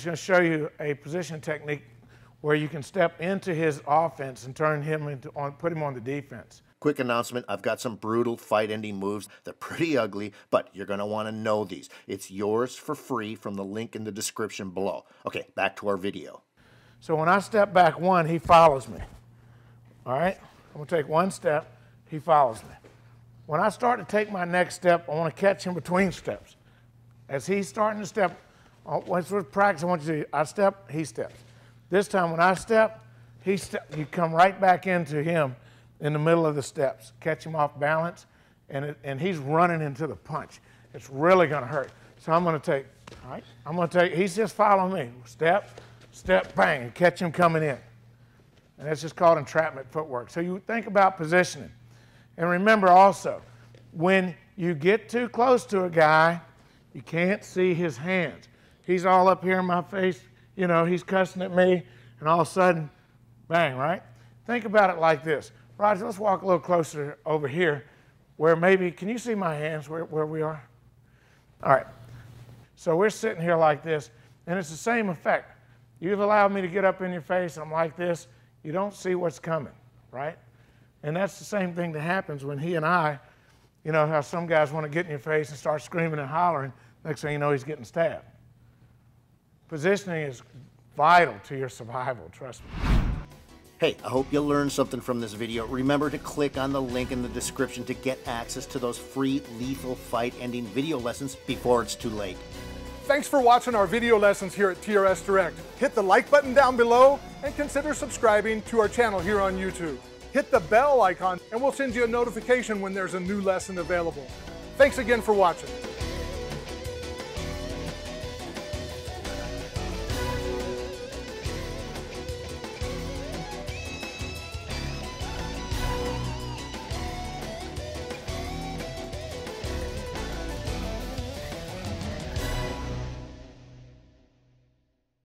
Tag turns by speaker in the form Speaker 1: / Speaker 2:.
Speaker 1: is going to show you a position technique where you can step into his offense and turn him into on put him on the defense.
Speaker 2: Quick announcement I've got some brutal fight ending moves. They're pretty ugly, but you're going to want to know these. It's yours for free from the link in the description below. Okay, back to our video.
Speaker 1: So when I step back one, he follows me. All right? I'm going to take one step, he follows me. When I start to take my next step, I want to catch him between steps. As he's starting to step, Oh, once we're practice, I want you to, I step, he steps. This time when I step, he step, you come right back into him in the middle of the steps, catch him off balance, and, it, and he's running into the punch. It's really going to hurt. So I'm going to take, all right, I'm going to take, he's just following me. Step, step, bang, and catch him coming in. And that's just called entrapment footwork. So you think about positioning. And remember also, when you get too close to a guy, you can't see his hands. He's all up here in my face, you know, he's cussing at me, and all of a sudden, bang, right? Think about it like this. Roger, let's walk a little closer over here where maybe, can you see my hands where, where we are? All right. So we're sitting here like this, and it's the same effect. You've allowed me to get up in your face, I'm like this, you don't see what's coming, right? And that's the same thing that happens when he and I, you know, how some guys want to get in your face and start screaming and hollering. Next thing you know, he's getting stabbed. Positioning is vital to your survival, trust me.
Speaker 2: Hey, I hope you learned something from this video. Remember to click on the link in the description to get access to those free lethal fight ending video lessons before it's too late.
Speaker 3: Thanks for watching our video lessons here at TRS Direct. Hit the like button down below and consider subscribing to our channel here on YouTube. Hit the bell icon and we'll send you a notification when there's a new lesson available. Thanks again for watching.